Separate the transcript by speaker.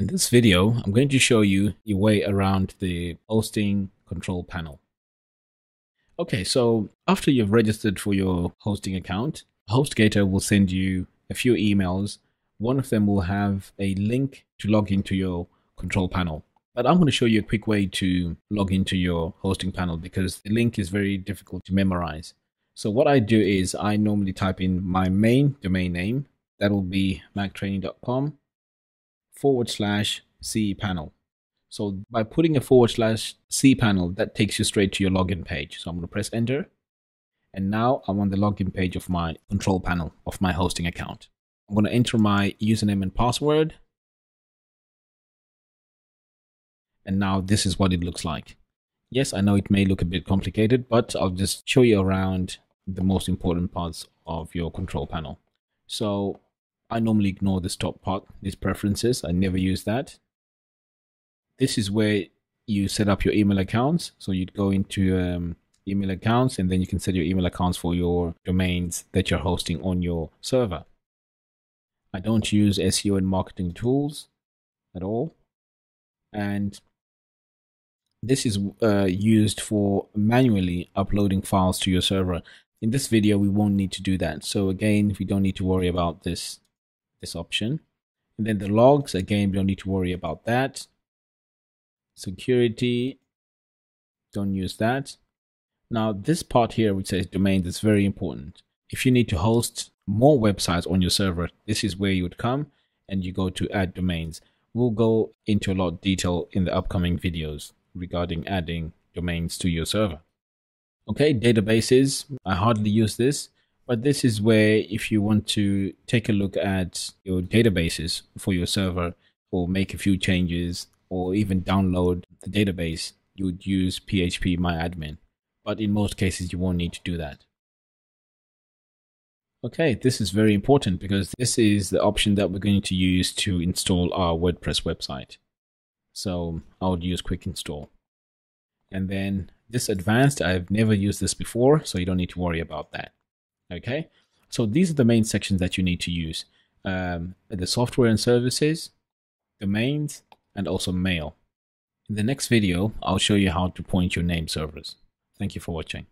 Speaker 1: In this video, I'm going to show you your way around the hosting control panel. Okay, so after you've registered for your hosting account, HostGator will send you a few emails. One of them will have a link to log into your control panel. But I'm going to show you a quick way to log into your hosting panel because the link is very difficult to memorize. So what I do is I normally type in my main domain name. That will be mactraining.com forward slash cpanel. So by putting a forward slash cpanel, that takes you straight to your login page. So I'm going to press enter. And now I'm on the login page of my control panel of my hosting account. I'm going to enter my username and password. And now this is what it looks like. Yes, I know it may look a bit complicated, but I'll just show you around the most important parts of your control panel. So I normally ignore this top part, these preferences. I never use that. This is where you set up your email accounts. So you'd go into um, email accounts and then you can set your email accounts for your domains that you're hosting on your server. I don't use SEO and marketing tools at all. And this is uh, used for manually uploading files to your server. In this video, we won't need to do that. So again, we don't need to worry about this this option. And then the logs, again, we don't need to worry about that. Security, don't use that. Now, this part here, which says domains, is very important. If you need to host more websites on your server, this is where you would come and you go to add domains. We'll go into a lot of detail in the upcoming videos regarding adding domains to your server. Okay, databases, I hardly use this. But this is where if you want to take a look at your databases for your server or make a few changes or even download the database, you would use PHP MyAdmin. But in most cases, you won't need to do that. Okay, this is very important because this is the option that we're going to use to install our WordPress website. So I would use quick install. And then this advanced, I've never used this before, so you don't need to worry about that. Okay, so these are the main sections that you need to use. Um, the software and services, domains, and also mail. In the next video, I'll show you how to point your name servers. Thank you for watching.